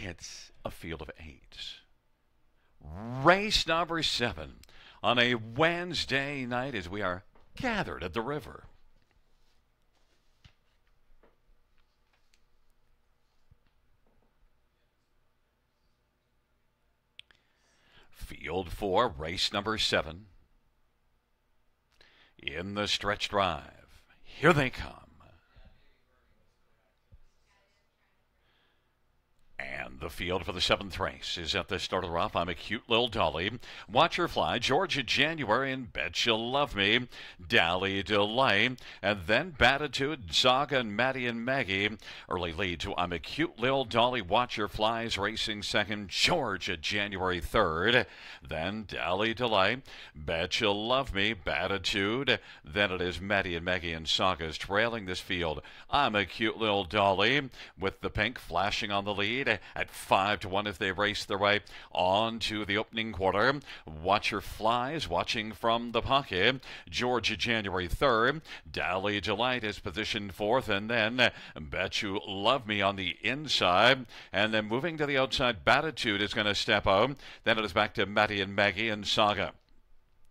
It's a field of eight. Race number seven on a Wednesday night as we are gathered at the river. Field four, race number seven. In the stretch drive. Here they come. The field for the seventh race is at the start of the rough. I'm a cute little dolly. Watch her fly. Georgia January and Bet She'll Love Me. Dally Delight. And then Batitude, Saga, and Maddie and Maggie. Early lead to I'm a cute little dolly. Watch her flies racing second. Georgia January third. Then Dally Delay. Bet She'll Love Me. Batitude. Then it is Maddie and Maggie and Sagas trailing this field. I'm a cute little dolly with the pink flashing on the lead at at 5 to 1 as they race their way on to the opening quarter. Watcher Flies watching from the pocket. Georgia January 3rd. Dally Delight is positioned fourth. And then Bet You Love Me on the inside. And then moving to the outside, Batitude is going to step out. Then it is back to Maddie and Maggie and Saga.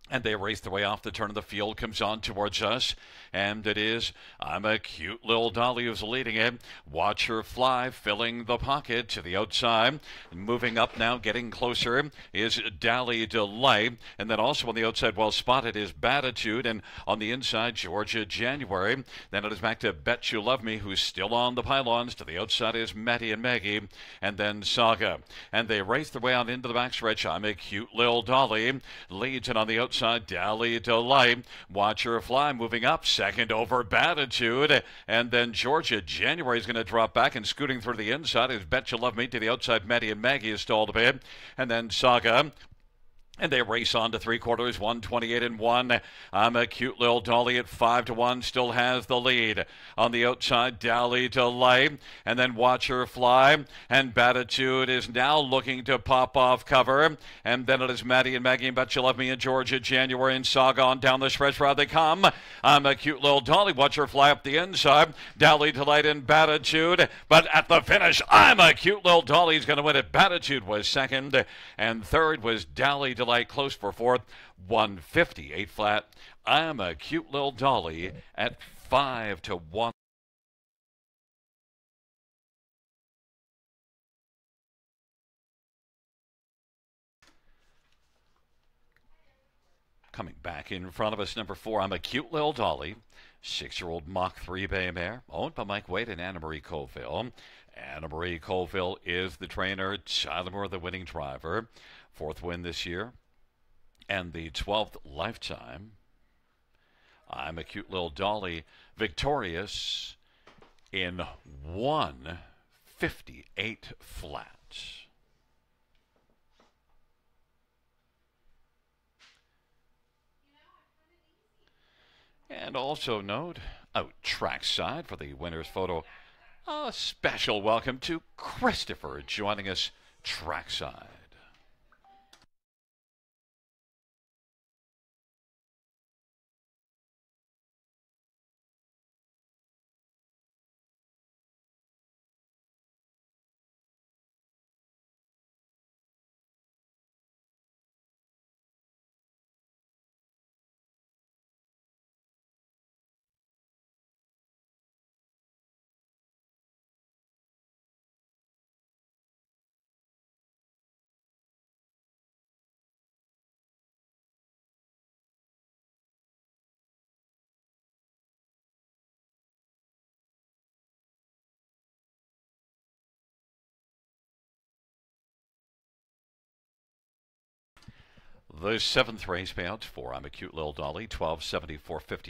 And they race their way off the turn of the field, comes on towards us, and it is I'm a cute little dolly who's leading it. Watch her fly, filling the pocket to the outside. Moving up now, getting closer is Dally Delight, and then also on the outside, well spotted is Batitude, and on the inside, Georgia January. Then it is back to Bet You Love Me, who's still on the pylons. To the outside is Maddie and Maggie, and then Saga, and they race their way on into the backstretch. I'm a cute little dolly leads it on the outside outside, Dally Delight. Watch her fly moving up, second over Batitude. And then Georgia January is going to drop back and scooting through the inside is Bet You Love Me to the outside. Maddie and Maggie is stalled a bit. And then Saga and they race on to three quarters, 128 and 1. I'm a cute little dolly at 5 to 1, still has the lead. On the outside, Dally Delight, and then Watch Her Fly. And Batitude is now looking to pop off cover. And then it is Maddie and Maggie and Bet You Love Me in Georgia, January and Saga on down the stretch. Round they come. I'm a cute little dolly. Watch her fly up the inside. Dally Delight and Batitude. But at the finish, I'm a cute little dolly. He's going to win it. Batitude was second, and third was Dally Delight light close for fourth, 158 flat. I'm a cute little dolly at 5 to 1. Coming back in front of us, number four, I'm a cute little dolly. Six year old Mach 3 Bay Mare, owned by Mike Wade and Anna Marie Colville. Anna Marie Colville is the trainer, Tyler the winning driver. Fourth win this year. And the 12th lifetime. I'm a cute little dolly, victorious in 158 flat. And also note, out trackside for the winner's photo, a special welcome to Christopher joining us trackside. The seventh race payout for I'm a Cute Little Dolly, 1274.50.